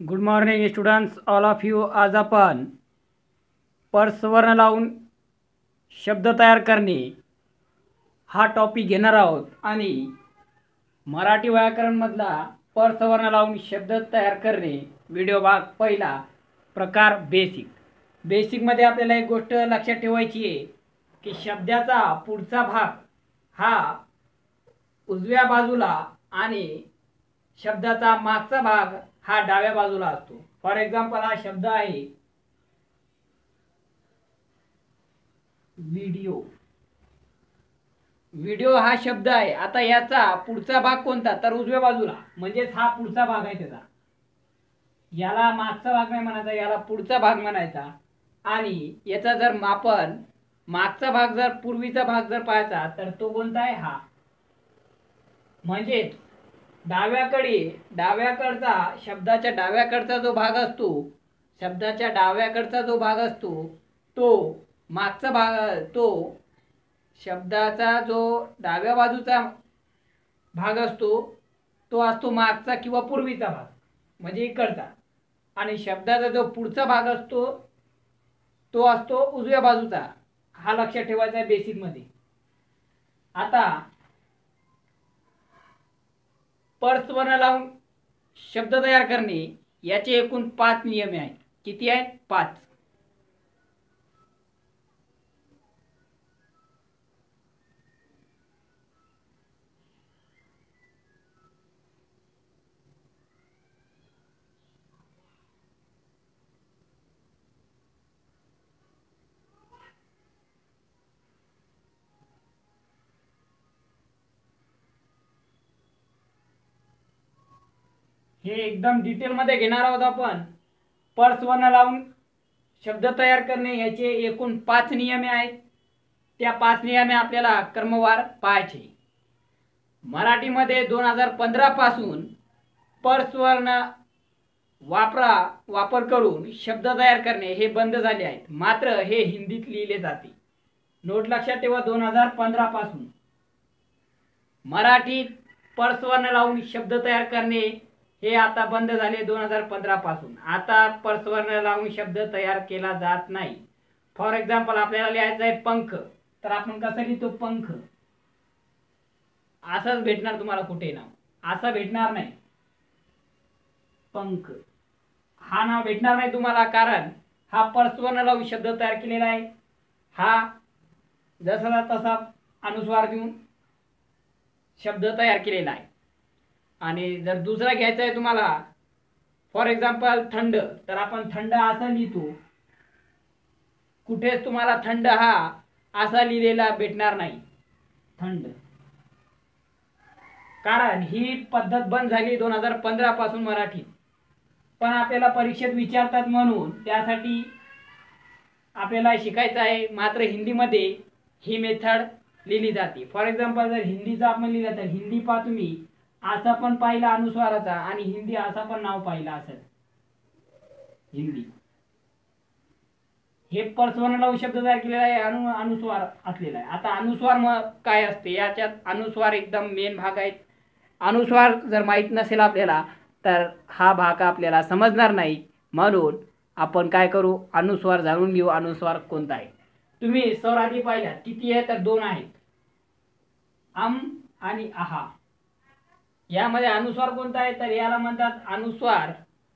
Good morning students all of you आज आपण परस्वर्ण लावून शब्द तयार करणे. हा टॉपिक घेणार आहोत आणि मराठी व्याकरणमधला पर्सवर्ण लावून शब्द तयार करणे. व्हिडिओ भाग पहिला प्रकार बेसिक बेसिकमध्ये आपल्याला एक गोष्ट लक्षात ठेवायची आहे की शब्दाचा पुढचा भाग हा उजव्या बाजूला आणि शब्दाचा मागचा भाग हा डाव्या बाजूला असतो. फॉर एक्झाम्पल हा शब्द आहे व्हिडिओ व्हिडिओ हा शब्द आहे. आता याचा पुढचा भाग कोणता? तर उजव्या बाजूला. म्हणजेच हा पुढचा भाग आहे त्याचा. याला मागचा भाग नाही म्हणायचा याला पुढचा भाग म्हणायचा. आणि याचा जर मापन मागचा भाग जर पूर्वीचा भाग जर पाहायचा तर तो कोणता आहे? हा. म्हणजेच डाव्याकडे डाव्याकडचा शब्दाच्या डाव्याकडचा जो भाग असतो शब्दाच्या डाव्याकडचा जो भाग असतो तो मागचा भाग तो शब्दाचा जो डाव्या बाजूचा भाग असतो तो असतो मागचा किंवा पूर्वीचा भाग म्हणजे इकडचा. आणि शब्दाचा जो पुढचा भाग असतो तो असतो उजव्या बाजूचा. हा लक्षात ठेवायचा आहे बेसिकमध्ये. आता परस्वर्ण लावून शब्द तयार करणे याचे एकूण पाच नियम आहेत. किती आहेत? पाच. हे एकदम डिटेलमध्ये घेणार आहोत आपण. पर्स वर्ण लावून शब्द तयार करणे याचे एकूण पाच नियमे आहेत. त्या पाच नियमे आपल्याला क्रमवार पाहायचे. मराठीमध्ये दोन हजार पंधरापासून पर्स वर्ण वापरा वापर करून शब्द तयार करणे हे बंद झाले आहेत. मात्र हे हिंदीत लिहिले जाते. नोट लक्षात ठेवा दोन हजार पंधरापासून मराठीत पर्सवर्ण लावून शब्द तयार करणे हे आता बंद झाले दोन हजार पंधरा पासून. आता परस्वर्ण लावून शब्द तयार केला जात नाही. फॉर एक्झाम्पल आपल्याला लिहायचं आहे पंख. तर आपण कसं लिहितो पंख? असंच भेटणार तुम्हाला कुठे नाव. असं भेटणार नाही. पंख. हा नाव भेटणार नाही तुम्हाला कारण हा परस्वर्ण लावून शब्द तयार केलेला आहे. हा जसा तसा अनुस्वार देऊन शब्द तयार केलेला आहे. आणि जर दुसरा घ्यायचा आहे तुम्हाला फॉर एक्झाम्पल थंड तर आपण थंड असं लिहितो कुठेच तुम्हाला थंड हा असा लिहिलेला भेटणार नाही. थंड. कारण ही पद्धत बंद झाली दोन हजार पंधरा पासून मराठीत पण आपल्याला परीक्षेत विचारतात म्हणून त्यासाठी आपल्याला शिकायचं आहे. मात्र हिंदीमध्ये ही मेथड लिहिली जाते. फॉर एक्झाम्पल जर हिंदीचा आपण लिहिलं तर हिंदी पहा तुम्ही. असा पण पाहिला अनुस्वाराचा आणि हिंदी असा पण नाव पाहिला असेल हिंदी. हे परस्वर्ण शब्द तयार केलेला आहे अनु अनुस्वार असलेला आहे. आता अनुस्वार मग काय असते? याच्यात अनुस्वार एकदम मेन भाग आहेत. अनुस्वार जर माहीत नसेल आपल्याला तर हा भाग आपल्याला समजणार नाही. म्हणून आपण काय करू? अनुस्वार जाणून घेऊ अनुस्वार कोणता आहे? तुम्ही स्वराधी आधी किती आहे? तर दोन आहेत. अम आणि आहा. यामध्ये अनुस्वार कोणता आहे? तर याला म्हणतात अनुस्वार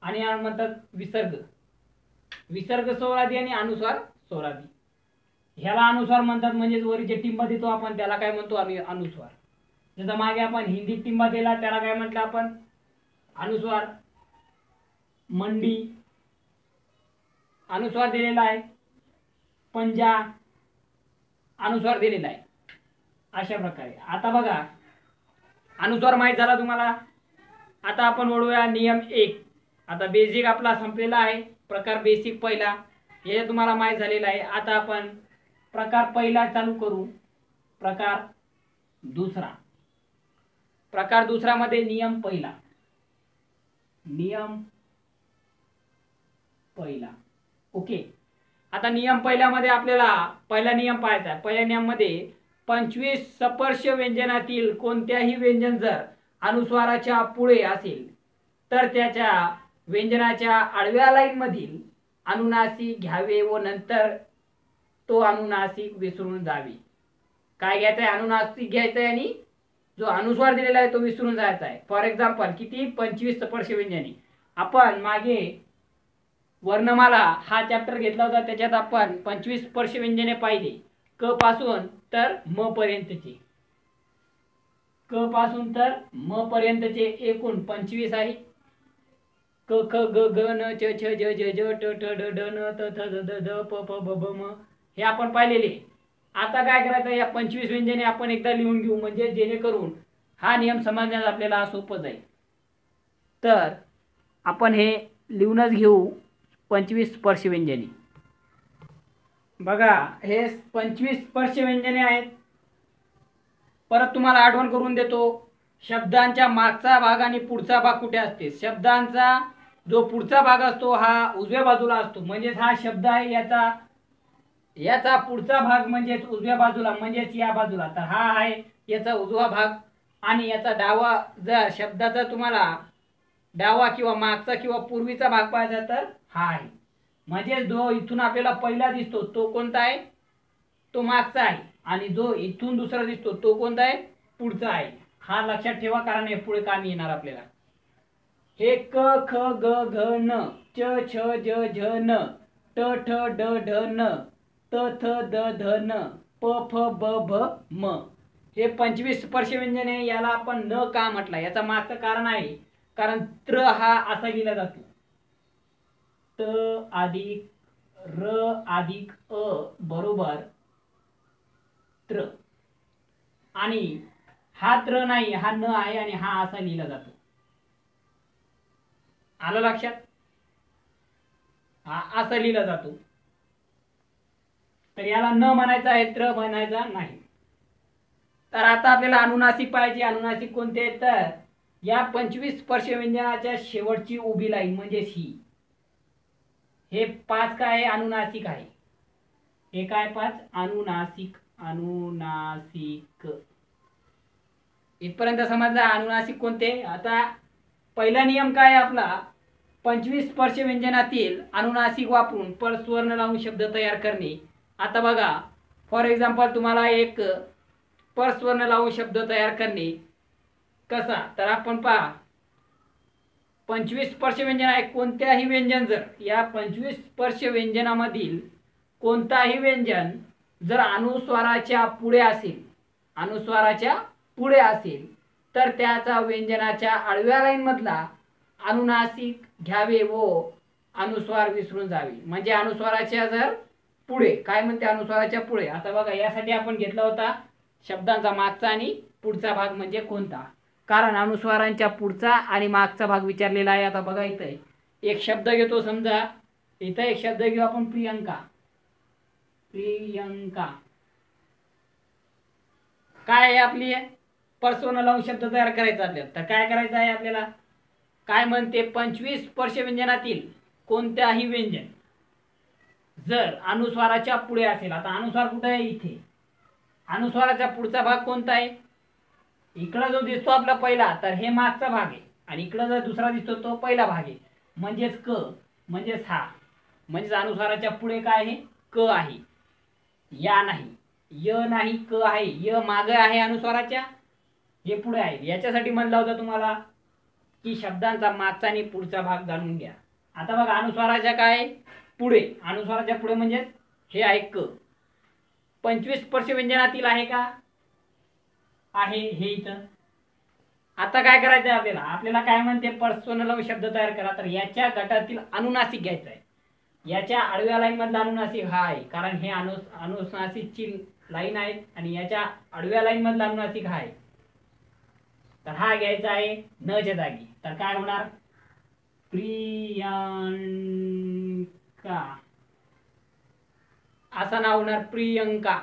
आणि याला म्हणतात विसर्ग. विसर्ग सोळादी आणि अनुस्वार सोळादी ह्याला अनुस्वार म्हणतात म्हणजेच वरी जे टिंबा देतो आपण त्याला काय म्हणतो आम्ही? अनुस्वार. जसं मागे आपण हिंदीत टिंबा दिला त्याला काय म्हटलं आपण? अनुस्वार. मंडी. अनुस्वार दिलेला आहे. पंजा. अनुस्वार दिलेला आहे. अशा प्रकारे. आता बघा अनुस्वार माहीत झाला तुम्हाला? आता आपण ओढूया नियम एक. आता बेसिक आपला संपलेला आहे. प्रकार बेसिक पहिला. हे तुम्हाला माहीत झालेलं आहे. आता आपण प्रकार पहिला चालू करू. प्रकार दुसरा. प्रकार दुसऱ्यामध्ये नियम पहिला. नियम पहिला. ओके. आता नियम पहिल्यामध्ये आपल्याला पहिला नियम पाहायचा आहे. पहिल्या नियममध्ये पंचवीस सपर्श व्यंजनातील कोणत्याही व्यंजन जर अनुस्वाराच्या पुढे असेल तर त्याच्या व्यंजनाच्या आडव्या लाईन मधील अनुनासिक घ्यावे व नंतर तो अनुनासिक विसरून जावे. काय घ्यायचंय? अनुनासिक घ्यायचंय आणि जो अनुस्वार दिलेला आहे तो विसरून जायचा आहे. फॉर एक्झाम्पल किती? पंचवीस स्पर्श व्यंजने. आपण मागे वर्णमाला हा चॅप्टर घेतला होता त्याच्यात आपण पंचवीस स्पर्श व्यंजने पाहिले. क पासून तर म पर्यंतचे. क पासून तर म पर्यंतचे एकूण पंचवीस आहे. क ख ग ग न च छ ज ज ज ट ट ड ड न त थ ध ध प प ब ब म. हे आपण पाहिलेले. आता काय करायचं? या पंचवीस व्यंजने आपण एकदा लिहून घेऊ. म्हणजे जेणेकरून हा नियम समजण्यास आपल्याला सोपं जाईल. तर आपण हे लिहूनच घेऊ. पंचवीस स्पर्श व्यंजने. बघा हे पंचवीस स्पर्श व्यंजने आहेत. परत तुम्हाला आठवण करून देतो शब्दांच्या मागचा भाग आणि पुढचा भाग कुठे असते? शब्दांचा जो पुढचा भाग असतो हा उजव्या बाजूला असतो. म्हणजेच हा शब्द आहे याचा याचा पुढचा भाग म्हणजेच उजव्या बाजूला म्हणजेच या बाजूला. तर हा आहे याचा उजवा भाग आणि याचा डावा जर शब्दाचा तुम्हाला डावा किंवा मागचा किंवा पूर्वीचा भाग पाहिजे तर हा आहे. म्हणजेच जो इथून आपल्याला पहिला दिसतो तो कोणता आहे? तो मागचा आहे. आणि जो इथून दुसरा दिसतो तो कोणता आहे? पुढचा आहे. हा लक्षात ठेवा कारण हे पुढे काम येणार आपल्याला. हे क ख ग घ न च छ ज झ न ट ठ ड ढ न त थ द ध न प फ ब भ म. हे पंचवीस स्पर्श व्यंजन आहे याला आपण न का म्हटला? याचा मागचं कारण आहे. कारण त्र हा असा लिहिला जातो. त अधिक र अधिक अ बरोबर त्र. आणि हा त्र नाही हा न आहे आणि हा असा लिहिला जातो. आलं लक्षात? हा असा लिहिला जातो. तर याला न म्हणायचा आहे त्र म्हणायचा नाही. तर आता आपल्याला अनुनासिक पाहिजे अनुनासिक कोणते आहेत? तर या पंचवीस स्पर्श व्यंजनाच्या शेवटची उभी लाईन म्हणजेच ही. हे पाच काय आहे? अनुनासिक आहे. हे काय पाच? अनुनासिक अनुनासिक. इथपर्यंत समजला? अनुनासिक कोणते? आता पहिला नियम काय आहे आपला? पंचवीस स्पर्श व्यंजनातील अनुनासिक वापरून परस्वर्ण लावून शब्द तयार करणे. आता बघा फॉर एक्झाम्पल तुम्हाला एक परस्वर्ण लावून शब्द तयार करणे. कसा? तर आपण पहा. पंचवीस स्पर्श व्यंजन आहे कोणत्याही व्यंजन जर या पंचवीस स्पर्श व्यंजनामधील कोणताही व्यंजन जर अनुस्वाराच्या पुढे असेल अनुस्वाराच्या पुढे असेल तर त्याचा व्यंजनाच्या आडव्या लाईनमधला अनुनासिक घ्यावे व अनुस्वार विसरून जावे. म्हणजे अनुस्वाराच्या जर पुढे काय म्हणते अनुस्वाराच्या पुढे? आता बघा यासाठी आपण घेतला होता शब्दांचा मागचा आणि पुढचा भाग म्हणजे कोणता? कारण अनुस्वारांच्या पुढचा आणि मागचा भाग विचारलेला आहे. आता बघा इथं एक. शब्द घेतो समजा. इथं एक शब्द घेऊ आपण प्रियंका. प्रियंका. काय आहे आपली? परसोना लावून शब्द तयार करायचा आपल्याला. तर काय करायचं आहे आपल्याला? काय म्हणते? पंचवीस स्पर्श व्यंजनातील कोणत्याही व्यंजन. जर अनुस्वाराच्या पुढे असेल. आता अनुस्वार कुठे आहे? इथे. अनुस्वाराचा पुढचा भाग कोणता आहे? इकडं जो दिसतो आपला पहिला तर हे मागचा भाग आहे. आणि इकडं जर दुसरा दिसतो तो पहिला भाग आहे. म्हणजेच क म्हणजेच हा. म्हणजेच अनुस्वाराच्या पुढे काय आहे? क आहे. या नाही. य नाही क आहे. य माग आहे अनुस्वाराच्या हे पुढे आहे. याच्यासाठी म्हणला होता तुम्हाला की शब्दांचा मागचा आणि पुढचा भाग जाणून घ्या. आता बघा अनुस्वाराच्या काय पुढे. अनुस्वाराच्या पुढे म्हणजेच हे आहे क. पंचवीस स्पर्श व्यंजनातील आहे का? आहे हे इथं. आता काय करायचं आपल्याला? आपल्याला काय म्हणते पर्सोनल शब्द तयार करा. तर याच्या गटातील अनुनासिक घ्यायचा आहे. याच्या आडव्या लाईन मधला अनुनासिक हा आहे. कारण हे अनु अनुनासिकची लाईन आहे आणि याच्या आडव्या लाईन मधला अनुनासिक हा आहे. तर हा घ्यायचा आहे न च्या जागी. तर काय होणार? प्रियंका. असं नाव होणार प्रियंका.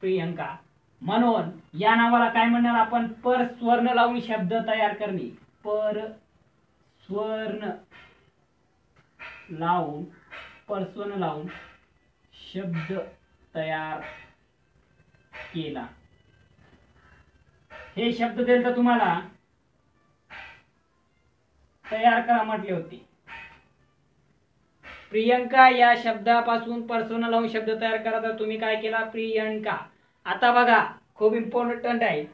प्रियंका. म्हणून या नावाला काय म्हणणार आपण? पर स्वर्ण लावून शब्द तयार करणे. पर स्वर्ण लावून पर स्वर्ण लावून शब्द तयार केला. हे शब्द देईल तर तुम्हाला तयार करा म्हटले होते. प्रियंका या शब्दापासून पर्सनल लावून शब्द तयार करा. तर तुम्ही काय केला? प्रियंका. आता बघा खूप इम्पॉर्टंट आहे.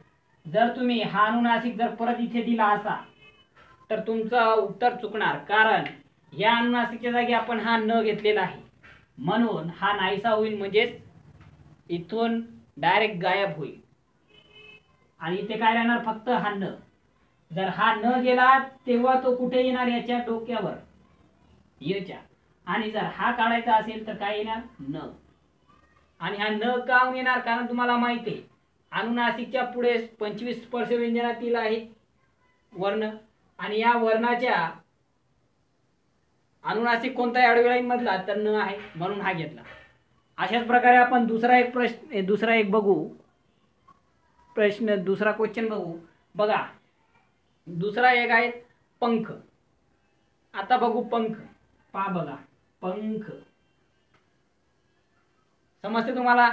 जर तुम्ही हा अनुनासिक जर परत इथे दिला असा तर तुमचं उत्तर चुकणार. कारण या अनुनासिकच्या जागी आपण हा न घेतलेला आहे. म्हणून हा नाहीसा होईल म्हणजेच इथून डायरेक्ट गायब होईल. आणि इथे काय राहणार? फक्त हा न. जर हा न गेला तेव्हा तो कुठे येणार? याच्या डोक्यावर. याच्या. आणि जर हा काढायचा असेल तर काय येणार? न. आणि हा न काम येणार? कारण तुम्हाला माहिती आहे अनुनासिकच्या पुढे पंचवीस स्पर्श व्यंजनातील आहे वर्ण. आणि या वर्णाच्या अनुनासिक कोणता आडवी मधला तर न आहे म्हणून हा घेतला. अशाच प्रकारे आपण दुसरा एक प्रश्न दुसरा एक बघू. प्रश्न दुसरा क्वेश्चन बघू. बघा दुसरा एक आहे पंख. आता बघू पंख. पा बघा पंख. समजते तुम्हाला?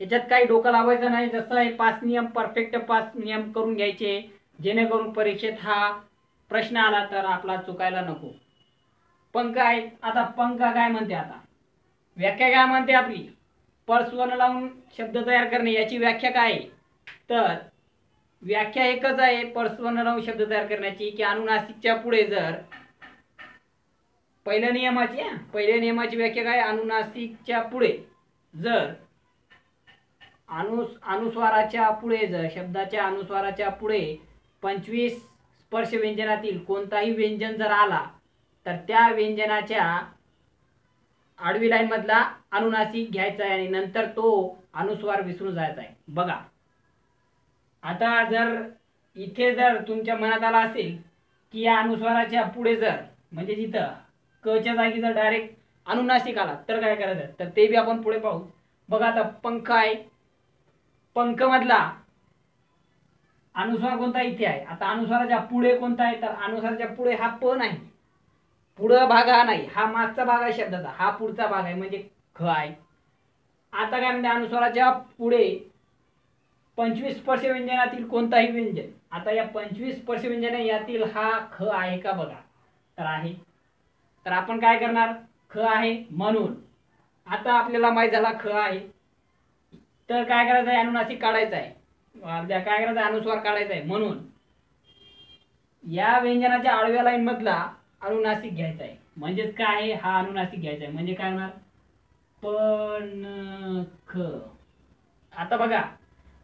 याच्यात काही डोकं लावायचं नाही जसं आहे पाच नियम परफेक्ट पाच नियम करून घ्यायचे. जेणेकरून परीक्षेत हा प्रश्न आला तर आपला चुकायला नको. पंख आहे आता पंख काय म्हणते आता? व्याख्या काय म्हणते आपली? परस्वर्ण लावून शब्द तयार करणे याची व्याख्या काय आहे? तर व्याख्या एकच आहे परस्वर्ण लावून शब्द तयार करण्याची की अनुनासिकच्या पुढे जर पहिल्या नियमाची पहिल्या नियमाची व्याख्या काय? अनुनासिकच्या पुढे. जर अनु अनुस्वाराच्या पुढे जर शब्दाच्या अनुस्वाराच्या पुढे पंचवीस स्पर्श व्यंजनातील कोणताही व्यंजन जर आला तर त्या व्यंजनाच्या आडवी लाईन मधला अनुनासिक घ्यायचा आहे आणि नंतर तो अनुस्वार विसरून जायचा आहे. बघा. आता जर इथे जर तुमच्या मनात आला असेल की या अनुस्वाराच्या पुढे जर म्हणजे जिथं कच्या जागी जर डायरेक्ट अनुनासिक आला. तर काय करायचं? तर ते बी आपण पुढे पाहू. बघा आता पंख आहे. पंख मधला अनुस्वार कोणता इथे आहे? आता अनुस्वाराच्या पुढे कोणता आहे? तर अनुस्वाराच्या पुढे हा प नाही. पुढं भाग हा नाही. हा मागचा भाग आहे शब्दाचा. हा पुढचा भाग आहे म्हणजे ख आहे. आता काय म्हणते? अनुस्वाराच्या पुढे पंचवीस स्पर्श व्यंजनातील कोणताही व्यंजन. आता या पंचवीस स्पर्श व्यंजन यातील हा ख आहे का बघा? तर आहे. तर आपण काय करणार? ख आहे म्हणून. आता आपल्याला माहीत झाला ख आहे. तर काय करायचं आहे? अनुनासिक काढायचं आहे. काय करायचं आहे? अनुस्वार काढायचा आहे. म्हणून या व्यंजनाच्या आडव्या लाईन मधला अनुनासिक घ्यायचा आहे. म्हणजेच काय आहे? हा अनुनासिक घ्यायचा आहे. म्हणजे काय होणार? पण ख. आता बघा.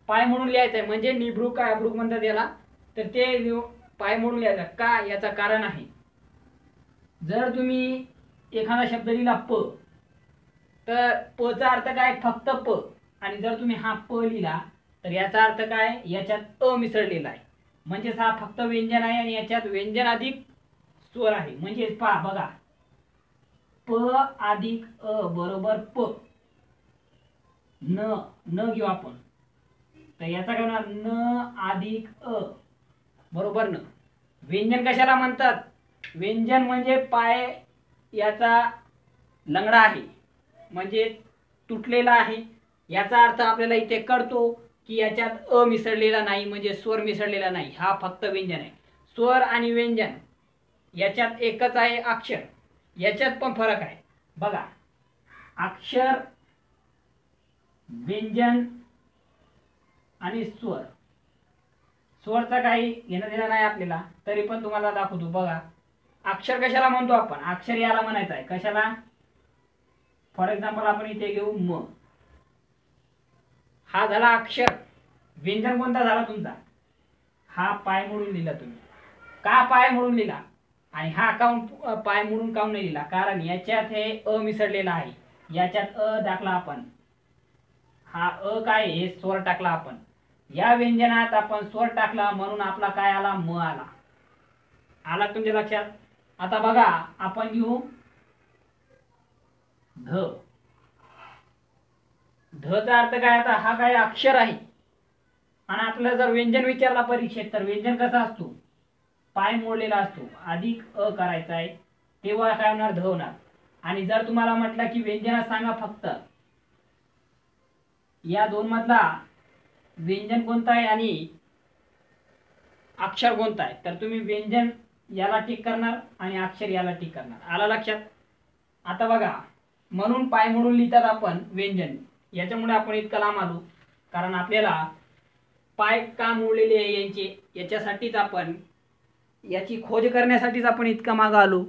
पाय म्हणून लिहायचं आहे. म्हणजे निभ्रू काय अभ्रुक म्हणतात याला? तर ते पाय म्हणून लिहायचं का? याचं कारण आहे. जर तुम्ही एखादा शब्द लिहिला प तर पचा अर्थ काय? फक्त प. आणि जर तुम्ही हा प लिहिला तर याचा अर्थ काय? याच्यात अ मिसळलेला आहे. म्हणजेच हा फक्त व्यंजन आहे आणि याच्यात व्यंजन अधिक स्वर आहे. म्हणजेच पहा बघा. प अधिक अ बरोबर प. न न घेऊ आपण. तर याचा काय होणार? न अधिक अ बरोबर न. व्यंजन कशाला म्हणतात? व्यंजन म्हणजे पाय याचा लंगडा आहे. म्हणजे तुटलेला आहे. याचा अर्थ आपल्याला इथे कळतो की याच्यात अ मिसळलेला नाही म्हणजे स्वर मिसळलेला नाही. हा फक्त व्यंजन आहे. स्वर आणि व्यंजन याच्यात एकच आहे अक्षर. याच्यात पण फरक आहे. बघा. अक्षर व्यंजन आणि स्वर. स्वरचा काही घेणं देणं नाही आपल्याला. तरी पण तुम्हाला दाखवतो. बघा. अक्षर कशाला म्हणतो आपण? अक्षर याला म्हणायचं आहे. कशाला? फॉर एक्झाम्पल आपण इथे घेऊ म. हा झाला अक्षर. व्यंजन कोणता झाला तुमचा? हा पाय म्हणून लिहिला तुम्ही. का पाय म्हणून लिहिला? आणि हा काऊन पाय म्हणून काऊन नाही लिहिला? कारण याच्यात हे अ मिसळलेला आहे. याच्यात अ टाकला आपण. हा अ काय हे स्वर टाकला आपण. या व्यंजनात आपण स्वर टाकला म्हणून आपला काय आला? म आला. आला तुमच्या लक्षात? आता बघा आपण घेऊ. ध. धचा अर्थ काय आता? हा काय अक्षर आहे. आणि आपल्याला जर व्यंजन विचारला परीक्षेत तर व्यंजन कसा असतो? पाय मोडलेला असतो. अधिक अ करायचा आहे. तेव्हा काय होणार? ध होणार. आणि जर तुम्हाला म्हटलं की व्यंजनात सांगा फक्त. या दोन मधला व्यंजन कोणता आहे आणि अक्षर कोणता आहे? तर तुम्ही व्यंजन याला टिक करणार आणि अक्षर याला टिक करणार. आला लक्षात? आता बघा म्हणून पाय म्हणून लिहितात आपण व्यंजन. याच्यामुळे आपण इतकं लांब आलो. कारण आपल्याला पाय का मोडलेले आहे यांचे याच्यासाठीच आपण याची खोज करण्यासाठीच आपण इतका मागं आलो.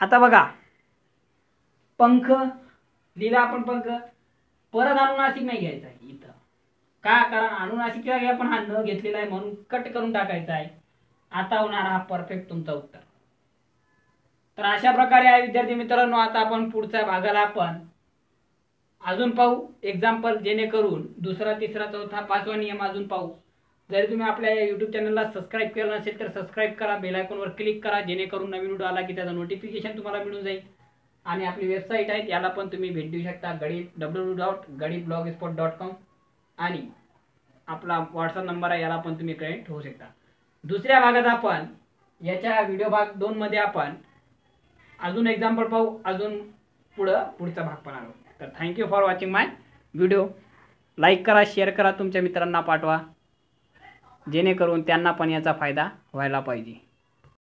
आता बघा पंख लिहिला आपण पंख परत अनुनासिक नाही घ्यायचा आहे इथं. का? कारण अनुनासिक घ्या पण हा न घेतलेला आहे म्हणून कट करून टाकायचा आहे. आता होणार हा परफेक्ट तुमचा उत्तर. तर अशा प्रकारे आहे विद्यार्थी मित्रांनो आता आपण पुढच्या भागाला आपण अजून पाहू. एक्झाम्पल जेणेकरून दुसरा तिसरा चौथा पाचवा नियम अजून पाहू. जरी तुम्ही आपल्या यूट्यूब चॅनलला सबस्क्राईब केलं नसेल तर सबस्क्राईब करा बेलायकॉनवर क्लिक करा जेणेकरून नवीन व्हिडिओ आला की त्याचं नोटिफिकेशन तुम्हाला मिळून जाईल. आणि आपली वेबसाईट आहे याला पण तुम्ही भेट देऊ शकता गणित डब्ल्यू डॉट गणित ब्लॉग स्पॉट डॉट कॉम आणि आपला व्हॉट्सअप नंबर आहे याला पण तुम्ही कनेक्ट होऊ शकता. दुसऱ्या भागात आपण याच्या व्हिडिओ भाग दोनमध्ये आपण अजून एक्झाम्पल पाहू अजून पुढं पुढचा भाग पण आलो तर thank you for watching my video like करा शेअर करा तुमच्या मित्रांना पाठवा. जेणेकरून त्यांना पण याचा फायदा व्हायला पाहिजे.